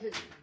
Hey.